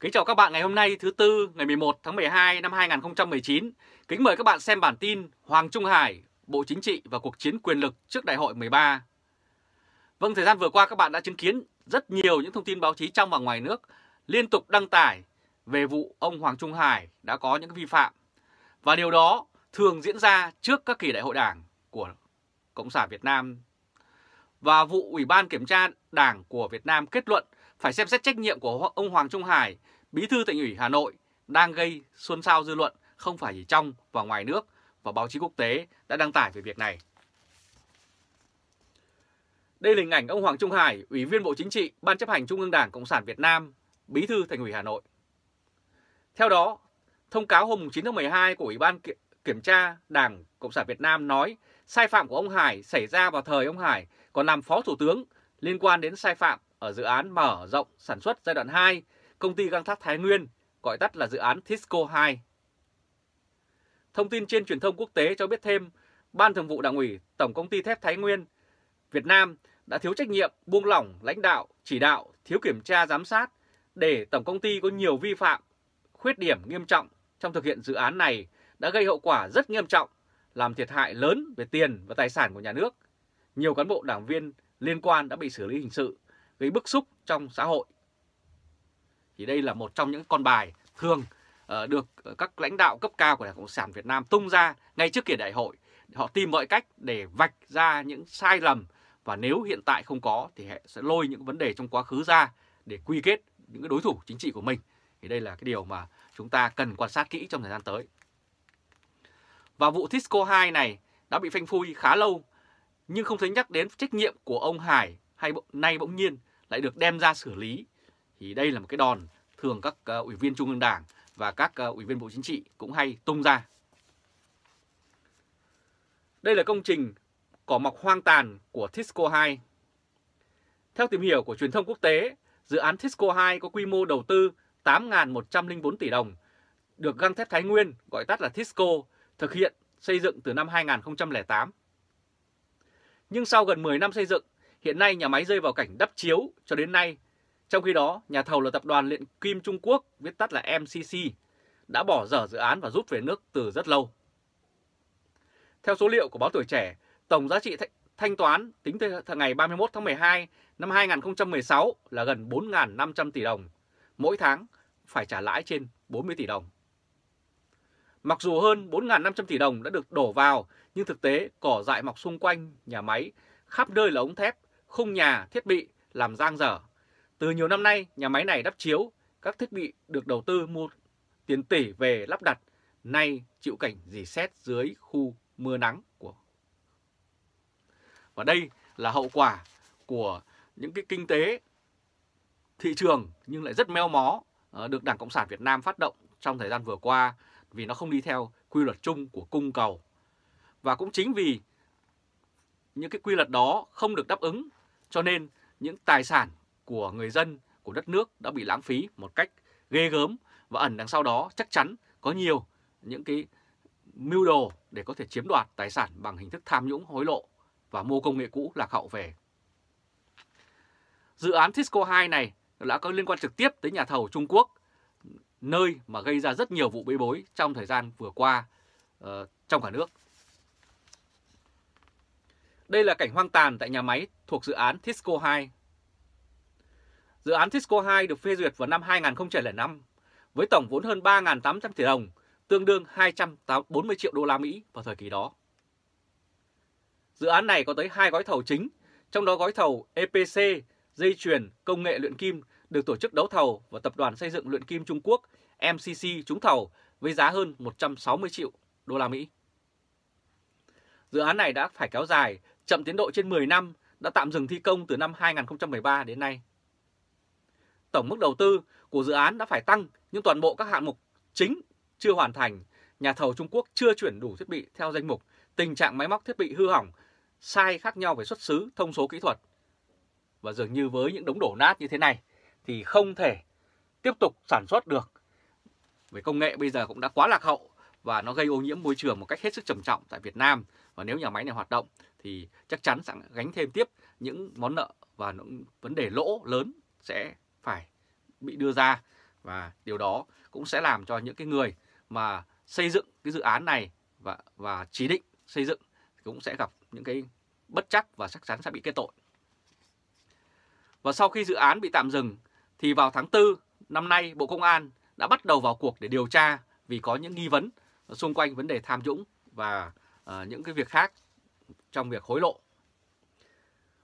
Kính chào các bạn ngày hôm nay thứ Tư ngày 11 tháng 12 năm 2019. Kính mời các bạn xem bản tin Hoàng Trung Hải, Bộ Chính trị và cuộc chiến quyền lực trước Đại hội 13. Vâng, thời gian vừa qua các bạn đã chứng kiến rất nhiều những thông tin báo chí trong và ngoài nước liên tục đăng tải về vụ ông Hoàng Trung Hải đã có những vi phạm. Và điều đó thường diễn ra trước các kỳ đại hội đảng của Cộng sản Việt Nam. Và vụ Ủy ban Kiểm tra Đảng của Việt Nam kết luận phải xem xét trách nhiệm của ông Hoàng Trung Hải, bí thư tỉnh ủy Hà Nội, đang gây xôn xao dư luận không phải chỉ trong và ngoài nước và báo chí quốc tế đã đăng tải về việc này. Đây là hình ảnh ông Hoàng Trung Hải, Ủy viên Bộ Chính trị, Ban chấp hành Trung ương Đảng Cộng sản Việt Nam, Bí thư Thành ủy Hà Nội. Theo đó, thông cáo hôm 9 tháng 12 của Ủy ban Kiểm tra Đảng Cộng sản Việt Nam nói sai phạm của ông Hải xảy ra vào thời ông Hải còn làm Phó Thủ tướng liên quan đến sai phạm ở dự án mở rộng sản xuất giai đoạn 2 công ty găng thép Thái Nguyên, gọi tắt là dự án Tisco 2. Thông tin trên truyền thông quốc tế cho biết thêm, Ban Thường vụ Đảng ủy Tổng công ty thép Thái Nguyên Việt Nam đã thiếu trách nhiệm, buông lỏng lãnh đạo, chỉ đạo, thiếu kiểm tra giám sát để tổng công ty có nhiều vi phạm, khuyết điểm nghiêm trọng trong thực hiện dự án này đã gây hậu quả rất nghiêm trọng, làm thiệt hại lớn về tiền và tài sản của nhà nước. Nhiều cán bộ đảng viên liên quan đã bị xử lý hình sự, gây bức xúc trong xã hội. Thì đây là một trong những con bài thường ờ, được các lãnh đạo cấp cao của Đảng Cộng sản Việt Nam tung ra ngay trước kỳ đại hội. Họ tìm mọi cách để vạch ra những sai lầm và nếu hiện tại không có thì họ sẽ lôi những vấn đề trong quá khứ ra để quy kết những đối thủ chính trị của mình. Thì đây là cái điều mà chúng ta cần quan sát kỹ trong thời gian tới. Và vụ Tisco 2 này đã bị phanh phui khá lâu, nhưng không thấy nhắc đến trách nhiệm của ông Hải hay nay bỗng nhiên lại được đem ra xử lý. Thì đây là một cái đòn thường các uh, ủy viên Trung ương Đảng và các uh, ủy viên Bộ Chính trị cũng hay tung ra. Đây là công trình cỏ mọc hoang tàn của Tisco 2. Theo tìm hiểu của truyền thông quốc tế, dự án Tisco 2 có quy mô đầu tư 8.104 tỷ đồng, được găng thép Thái Nguyên, gọi tắt là Tisco, thực hiện xây dựng từ năm 2008. Nhưng sau gần 10 năm xây dựng, hiện nay nhà máy rơi vào cảnh đắp chiếu cho đến nay. Trong khi đó, nhà thầu là tập đoàn luyện kim Trung Quốc, viết tắt là MCC, đã bỏ dở dự án và rút về nước từ rất lâu. Theo số liệu của báo Tuổi Trẻ, tổng giá trị thanh toán tính từ ngày 31 tháng 12 năm 2016 là gần 4.500 tỷ đồng. Mỗi tháng phải trả lãi trên 40 tỷ đồng. Mặc dù hơn 4.500 tỷ đồng đã được đổ vào, nhưng thực tế cỏ dại mọc xung quanh nhà máy, khắp nơi là ống thép, khung nhà, thiết bị làm giang dở. Từ nhiều năm nay, nhà máy này đắp chiếu, các thiết bị được đầu tư mua tiền tỷ về lắp đặt, nay chịu cảnh dì xét dưới khu mưa nắng của. Và đây là hậu quả của những cái kinh tế thị trường nhưng lại rất meo mó ờ, được Đảng Cộng sản Việt Nam phát động trong thời gian vừa qua vì nó không đi theo quy luật chung của cung cầu. Và cũng chính vì những cái quy luật đó không được đáp ứng cho nên những tài sản của người dân, của đất nước đã bị lãng phí một cách ghê gớm và ẩn đằng sau đó chắc chắn có nhiều những cái mưu đồ để có thể chiếm đoạt tài sản bằng hình thức tham nhũng hối lộ và mua công nghệ cũ lạc hậu về. Dự án Tisco 2 này đã có liên quan trực tiếp tới nhà thầu Trung Quốc, nơi mà gây ra rất nhiều vụ bê bối trong thời gian vừa qua uh, trong cả nước. Đây là cảnh hoang tàn tại nhà máy thuộc dự án Tisco 2. Dự án Tisco 2 được phê duyệt vào năm 2005 với tổng vốn hơn 3.800 tỷ đồng, tương đương 240 triệu đô la Mỹ vào thời kỳ đó. Dự án này có tới hai gói thầu chính, trong đó gói thầu EPC, dây chuyền, công nghệ luyện kim được tổ chức đấu thầu và tập đoàn xây dựng luyện kim Trung Quốc MCC trúng thầu với giá hơn 160 triệu đô la Mỹ. Dự án này đã phải kéo dài, chậm tiến độ trên 10 năm, đã tạm dừng thi công từ năm 2013 đến nay. Tổng mức đầu tư của dự án đã phải tăng, nhưng toàn bộ các hạng mục chính chưa hoàn thành, nhà thầu Trung Quốc chưa chuyển đủ thiết bị theo danh mục, tình trạng máy móc thiết bị hư hỏng, sai khác nhau về xuất xứ, thông số kỹ thuật. Và dường như với những đống đổ nát như thế này thì không thể tiếp tục sản xuất được. Với công nghệ bây giờ cũng đã quá lạc hậu và nó gây ô nhiễm môi trường một cách hết sức trầm trọng tại Việt Nam. Và nếu nhà máy này hoạt động thì chắc chắn sẽ gánh thêm tiếp những món nợ và những vấn đề lỗ lớn sẽ phải bị đưa ra Và điều đó cũng sẽ làm cho những cái người mà xây dựng cái dự án này và và chỉ định xây dựng cũng sẽ gặp những cái bất chắc và chắc chắn sẽ bị kết tội. Và sau khi dự án bị tạm dừng thì vào tháng 4 năm nay, Bộ Công an đã bắt đầu vào cuộc để điều tra vì có những nghi vấn xung quanh vấn đề tham nhũng và À, những cái việc khác trong việc hối lộ.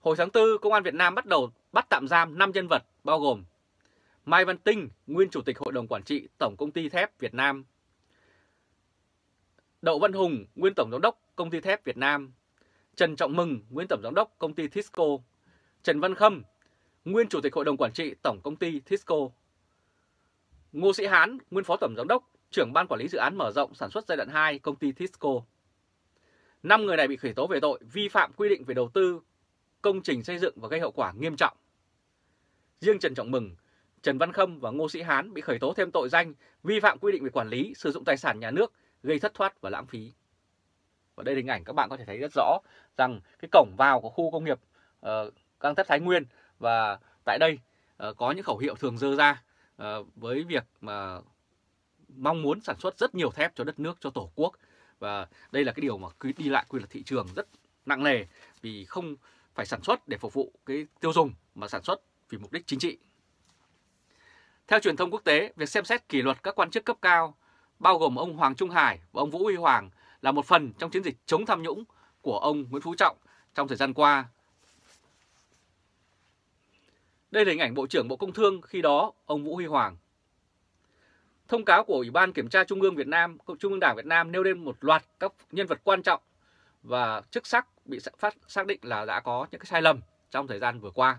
Hồi tháng 4, Công an Việt Nam bắt đầu bắt tạm giam 5 nhân vật bao gồm Mai Văn Tinh, nguyên Chủ tịch Hội đồng Quản trị Tổng Công ty Thép Việt Nam, Đậu Văn Hùng, nguyên Tổng Giám đốc Công ty Thép Việt Nam, Trần Trọng Mừng, nguyên Tổng Giám đốc Công ty Tisco, Trần Văn Khâm, nguyên Chủ tịch Hội đồng Quản trị Tổng Công ty Tisco, Ngô Sĩ Hán, nguyên Phó Tổng Giám đốc, trưởng Ban Quản lý Dự án Mở rộng Sản xuất giai đoạn 2 Công ty Tisco. Năm người này bị khởi tố về tội vi phạm quy định về đầu tư công trình xây dựng và gây hậu quả nghiêm trọng. Riêng Trần Trọng Mừng, Trần Văn Khâm và Ngô Sĩ Hán bị khởi tố thêm tội danh vi phạm quy định về quản lý sử dụng tài sản nhà nước gây thất thoát và lãng phí. Và đây là hình ảnh các bạn có thể thấy rất rõ rằng cái cổng vào của khu công nghiệp ờ, uh, Căng Thép Thái Nguyên và tại đây uh, có những khẩu hiệu thường dơ ra uh, với việc mà mong muốn sản xuất rất nhiều thép cho đất nước, cho tổ quốc. Và đây là cái điều mà cứ đi lại quy luật thị trường rất nặng nề vì không phải sản xuất để phục vụ cái tiêu dùng mà sản xuất vì mục đích chính trị. Theo truyền thông quốc tế, việc xem xét kỷ luật các quan chức cấp cao, bao gồm ông Hoàng Trung Hải và ông Vũ Huy Hoàng, là một phần trong chiến dịch chống tham nhũng của ông Nguyễn Phú Trọng trong thời gian qua. Đây là hình ảnh Bộ trưởng Bộ Công Thương khi đó, ông Vũ Huy Hoàng. Thông cáo của Ủy ban Kiểm tra Trung ương Việt Nam, Trung ương Đảng Việt Nam nêu lên một loạt các nhân vật quan trọng và chức sắc bị phát xác định là đã có những cái sai lầm trong thời gian vừa qua.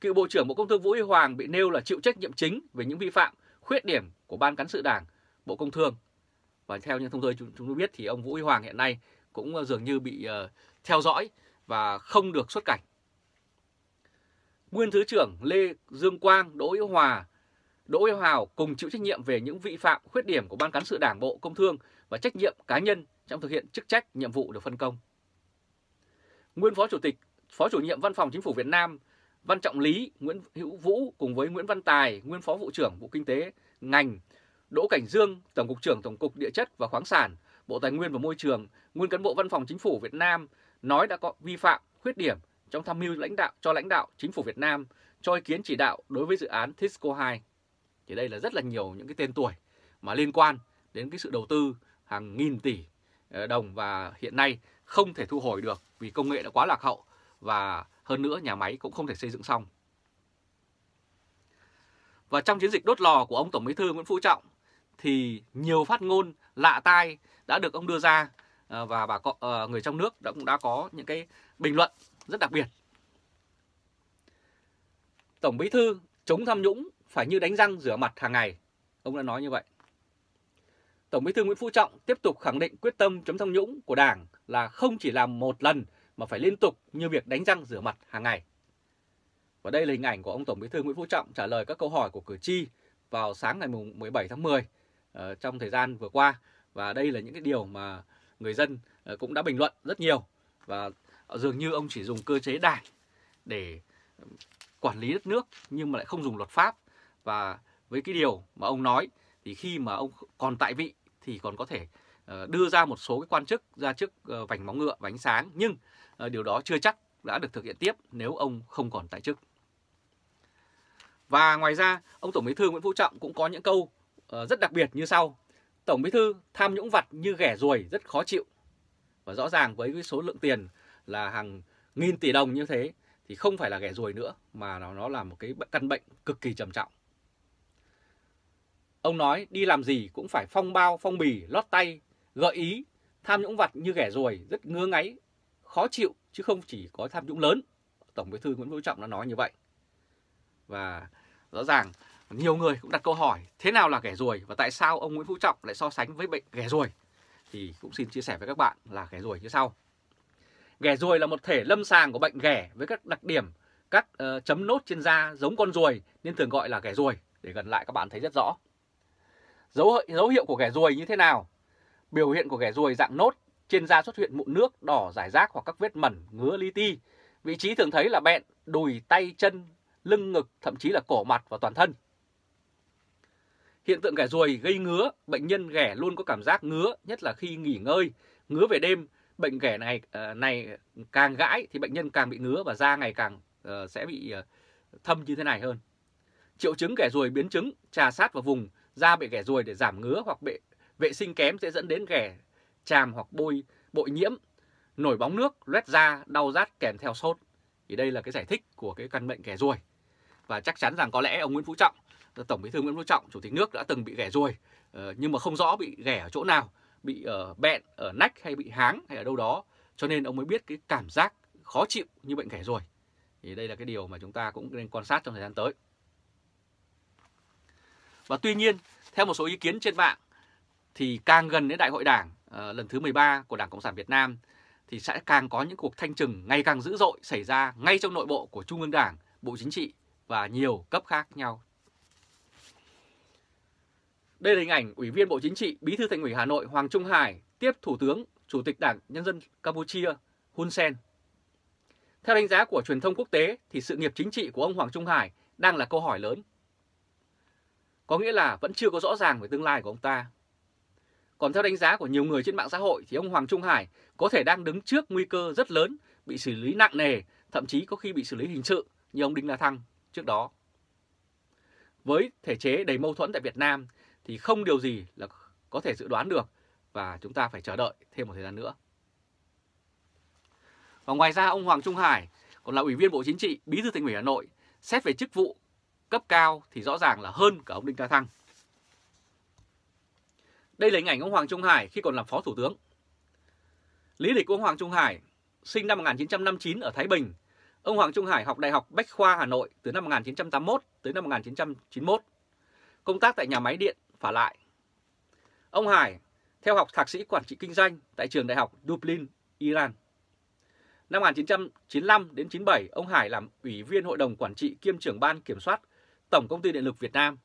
Cựu Bộ trưởng Bộ Công Thương Vũ Huy Hoàng bị nêu là chịu trách nhiệm chính về những vi phạm, khuyết điểm của Ban Cán sự Đảng, Bộ Công Thương. Và theo những thông tin chúng tôi biết thì ông Vũ Huy Hoàng hiện nay cũng ờ, dường như bị uh, theo dõi và không được xuất cảnh. Nguyên Thứ trưởng Lê Dương Quang, Đỗ Hữu Hòa, Đỗ yêu Hào cùng chịu trách nhiệm về những vi phạm, khuyết điểm của Ban Cán sự Đảng Bộ Công Thương và trách nhiệm cá nhân trong thực hiện chức trách, nhiệm vụ được phân công. Nguyên Phó Chủ tịch, Phó Chủ nhiệm Văn phòng Chính phủ Việt Nam Văn Trọng Lý, Nguyễn Hữu Vũ cùng với Nguyễn Văn Tài, nguyên Phó Vụ trưởng Vụ Kinh tế ngành, Đỗ Cảnh Dương, Tổng cục trưởng Tổng cục Địa chất và Khoáng sản, Bộ Tài nguyên và Môi trường, nguyên cán bộ Văn phòng Chính phủ Việt Nam nói đã có vi phạm, khuyết điểm trong tham mưu lãnh đạo cho lãnh đạo Chính phủ Việt Nam cho ý kiến chỉ đạo đối với dự án Tisco 2. Thì đây là rất là nhiều những cái tên tuổi mà liên quan đến cái sự đầu tư hàng nghìn tỷ ờ, đồng và hiện nay không thể thu hồi được vì công nghệ đã quá lạc hậu và hơn nữa nhà máy cũng không thể xây dựng xong. Và trong chiến dịch đốt lò của ông Tổng Bí thư Nguyễn Phú Trọng thì nhiều phát ngôn lạ tai đã được ông đưa ra ờ, và bà ờ, người trong nước đã cũng đã có những cái bình luận rất đặc biệt. Tổng Bí thư chống tham nhũng phải như đánh răng rửa mặt hàng ngày. Ông đã nói như vậy. Tổng Bí thư Nguyễn Phú Trọng tiếp tục khẳng định quyết tâm chống tham nhũng của Đảng là không chỉ làm một lần mà phải liên tục như việc đánh răng rửa mặt hàng ngày. Và đây là hình ảnh của ông Tổng Bí thư Nguyễn Phú Trọng trả lời các câu hỏi của cử tri vào sáng ngày 17 tháng 10 ờ, trong thời gian vừa qua. Và đây là những cái điều mà người dân ờ, cũng đã bình luận rất nhiều. Và dường như ông chỉ dùng cơ chế đảng để ờ, quản lý đất nước nhưng mà lại không dùng luật pháp. Và với cái điều mà ông nói thì khi mà ông còn tại vị thì còn có thể ờ, đưa ra một số cái quan chức ra trước ờ, vành móng ngựa và ánh sáng. Nhưng ờ, điều đó chưa chắc đã được thực hiện tiếp nếu ông không còn tại chức. Và ngoài ra, ông Tổng Bí thư Nguyễn Phú Trọng cũng có những câu rất đặc biệt như sau. Tổng Bí thư tham nhũng vặt như ghẻ ruồi rất khó chịu. Và rõ ràng với cái số lượng tiền là hàng nghìn tỷ đồng như thế thì không phải là ghẻ ruồi nữa mà nó, nó là một cái căn bệnh cực kỳ trầm trọng. Ông nói đi làm gì cũng phải phong bao, phong bì, lót tay, gợi ý, tham nhũng vặt như ghẻ ruồi rất ngứa ngáy, khó chịu chứ không chỉ có tham nhũng lớn. Tổng Bí thư Nguyễn Phú Trọng đã nói như vậy. Và rõ ràng nhiều người cũng đặt câu hỏi thế nào là ghẻ ruồi và tại sao ông Nguyễn Phú Trọng lại so sánh với bệnh ghẻ ruồi thì cũng xin chia sẻ với các bạn là ghẻ ruồi như sau. Ghẻ ruồi là một thể lâm sàng của bệnh ghẻ với các đặc điểm các uh, chấm nốt trên da giống con ruồi nên thường gọi là ghẻ ruồi để gần lại các bạn thấy rất rõ. Dấu, dấu hiệu của ghẻ ruồi như thế nào? Biểu hiện của ghẻ ruồi dạng nốt trên da xuất hiện mụn nước, đỏ giải rác hoặc các vết mẩn, ngứa li ti. Vị trí thường thấy là bẹn, đùi, tay, chân, lưng ngực, thậm chí là cổ mặt và toàn thân. Hiện tượng ghẻ ruồi gây ngứa, bệnh nhân ghẻ luôn có cảm giác ngứa, nhất là khi nghỉ ngơi, ngứa về đêm. Bệnh ghẻ này ờ, này càng gãi thì bệnh nhân càng bị ngứa và da ngày càng uh, sẽ bị uh, thâm như thế này hơn. Triệu chứng ghẻ ruồi biến chứng, trà sát vào vùng da bị ghẻ ruồi để giảm ngứa hoặc bị vệ sinh kém sẽ dẫn đến ghẻ chàm hoặc bôi bội nhiễm, nổi bóng nước, loét da, đau rát kèm theo sốt. Thì đây là cái giải thích của cái căn bệnh ghẻ ruồi. Và chắc chắn rằng có lẽ ông Nguyễn Phú Trọng, Tổng Bí thư Nguyễn Phú Trọng, Chủ tịch nước đã từng bị ghẻ ruồi, ờ, nhưng mà không rõ bị ghẻ ở chỗ nào, bị ở bẹn, ở nách hay bị háng hay ở đâu đó, cho nên ông mới biết cái cảm giác khó chịu như bệnh ghẻ ruồi. Thì đây là cái điều mà chúng ta cũng nên quan sát trong thời gian tới. Và tuy nhiên, theo một số ý kiến trên mạng, thì càng gần đến đại hội đảng uh, lần thứ 13 của Đảng Cộng sản Việt Nam thì sẽ càng có những cuộc thanh trừng ngày càng dữ dội xảy ra ngay trong nội bộ của Trung ương Đảng, Bộ Chính trị và nhiều cấp khác nhau. Đây là hình ảnh Ủy viên Bộ Chính trị, Bí thư Thành ủy Hà Nội Hoàng Trung Hải tiếp Thủ tướng, Chủ tịch Đảng Nhân dân Campuchia Hun Sen. Theo đánh giá của truyền thông quốc tế thì sự nghiệp chính trị của ông Hoàng Trung Hải đang là câu hỏi lớn. Có nghĩa là vẫn chưa có rõ ràng về tương lai của ông ta. Còn theo đánh giá của nhiều người trên mạng xã hội thì ông Hoàng Trung Hải có thể đang đứng trước nguy cơ rất lớn bị xử lý nặng nề, thậm chí có khi bị xử lý hình sự như ông Đinh La Thăng trước đó. Với thể chế đầy mâu thuẫn tại Việt Nam thì không điều gì là có thể dự đoán được và chúng ta phải chờ đợi thêm một thời gian nữa. Và ngoài ra ông Hoàng Trung Hải còn là Ủy viên Bộ Chính trị, Bí thư Thành ủy Hà Nội, xét về chức vụ cấp cao thì rõ ràng là hơn cả ông Đinh La Thăng. Đây là hình ảnh ông Hoàng Trung Hải khi còn làm Phó Thủ tướng. Lý lịch của ông Hoàng Trung Hải, sinh năm 1959 ở Thái Bình. Ông Hoàng Trung Hải học Đại học Bách Khoa Hà Nội từ năm 1981 tới năm 1991. Công tác tại nhà máy điện Phả Lại. Ông Hải theo học thạc sĩ quản trị kinh doanh tại trường đại học Dublin, Iran. Năm 1995 đến 97, ông Hải làm ủy viên hội đồng quản trị kiêm trưởng ban kiểm soát Tổng công ty Điện lực Việt Nam.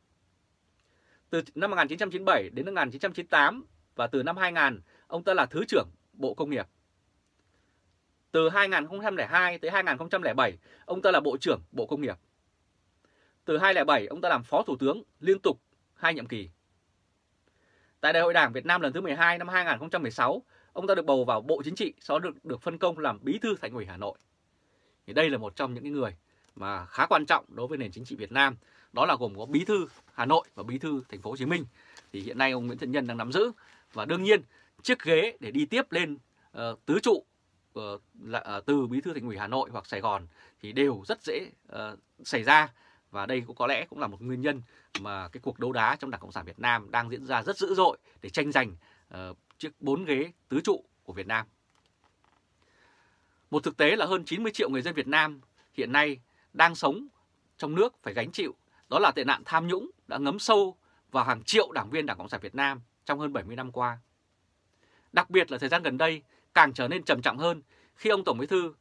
Từ năm 1997 đến năm 1998 và từ năm 2000, ông ta là Thứ trưởng Bộ Công nghiệp. Từ 2002 tới 2007, ông ta là Bộ trưởng Bộ Công nghiệp. Từ 2007, ông ta làm Phó Thủ tướng liên tục hai nhiệm kỳ. Tại Đại hội Đảng Việt Nam lần thứ 12 năm 2016, ông ta được bầu vào Bộ Chính trị, sau đó được, được phân công làm Bí thư Thành ủy Hà Nội. Thì đây là một trong những người mà khá quan trọng đối với nền chính trị Việt Nam đó là gồm có bí thư Hà Nội và bí thư thành phố Hồ Chí Minh. Thì hiện nay ông Nguyễn Thiện Nhân đang nắm giữ. Và đương nhiên chiếc ghế để đi tiếp lên uh, tứ trụ uh, là, uh, từ bí thư thành ủy Hà Nội hoặc Sài Gòn thì đều rất dễ uh, xảy ra. Và đây cũng có lẽ cũng là một nguyên nhân mà cái cuộc đấu đá trong Đảng Cộng sản Việt Nam đang diễn ra rất dữ dội để tranh giành uh, chiếc bốn ghế tứ trụ của Việt Nam. Một thực tế là hơn 90 triệu người dân Việt Nam hiện nay đang sống trong nước phải gánh chịu đó là tệ nạn tham nhũng đã ngấm sâu vào hàng triệu đảng viên Đảng Cộng sản Việt Nam trong hơn 70 năm qua. Đặc biệt là thời gian gần đây càng trở nên trầm trọng hơn khi ông Tổng Bí thư,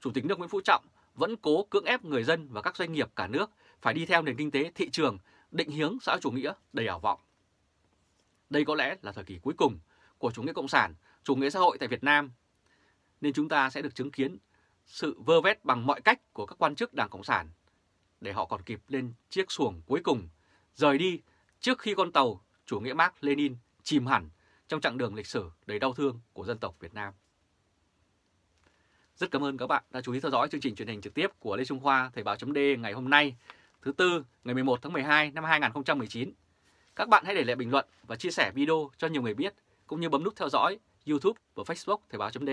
Chủ tịch nước Nguyễn Phú Trọng vẫn cố cưỡng ép người dân và các doanh nghiệp cả nước phải đi theo nền kinh tế thị trường định hướng xã chủ nghĩa đầy ảo vọng. Đây có lẽ là thời kỳ cuối cùng của chủ nghĩa cộng sản, chủ nghĩa xã hội tại Việt Nam, nên chúng ta sẽ được chứng kiến sự vơ vét bằng mọi cách của các quan chức Đảng Cộng sản để họ còn kịp lên chiếc xuồng cuối cùng, rời đi trước khi con tàu chủ nghĩa Mark Lenin chìm hẳn trong chặng đường lịch sử đầy đau thương của dân tộc Việt Nam. Rất cảm ơn các bạn đã chú ý theo dõi chương trình truyền hình trực tiếp của Lê Trung Khoa Thời báo .d ngày hôm nay, thứ Tư, ngày 11 tháng 12 năm 2019. Các bạn hãy để lại bình luận và chia sẻ video cho nhiều người biết, cũng như bấm nút theo dõi YouTube và Facebook Thời báo .d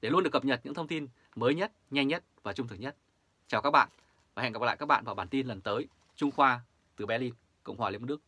để luôn được cập nhật những thông tin mới nhất, nhanh nhất và trung thực nhất. Chào các bạn và hẹn gặp lại các bạn vào bản tin lần tới. Trung Khoa từ Berlin, Cộng hòa Liên bang Đức.